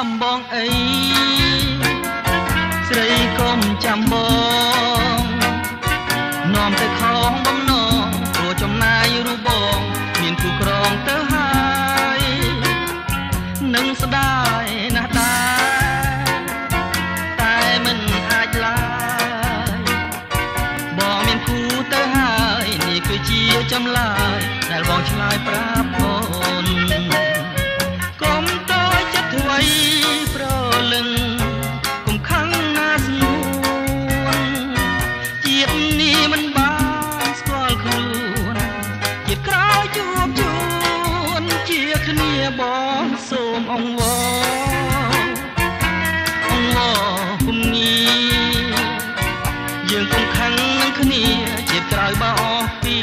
ចាំបងអីស្រីកុំចាំបងនាំទៅខំបំណងព្រោះចំណាយរូបបង មានគូក្រងទៅហើយនឹងស្ដាយណាស់ដែរតែមិនអាចឡើយបងមានគូទៅហើយនេះគឺជាចម្លើយដែលបងឆ្លើយប្រាប់ សូមអង្វរអង្វរគុំងារយើងកុំខឹងនឹងគ្នាជាតិក្រោយបើអស់ពី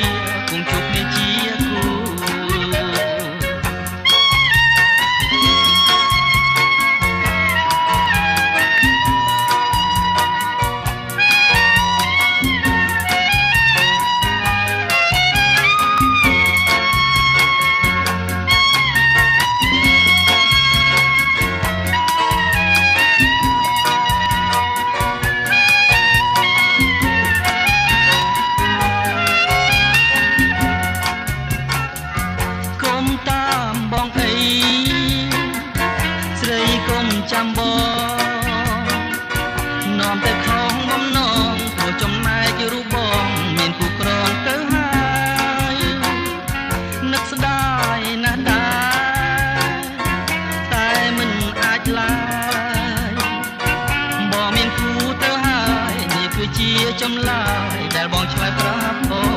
ចម្លើយដែលបងឆ្លើយប្រាប់អូ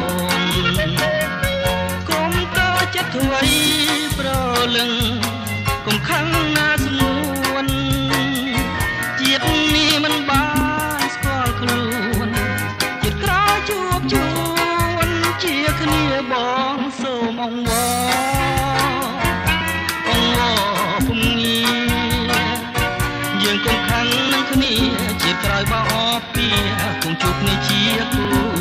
បើអបពីគង់ជួបគ្នាជាគូ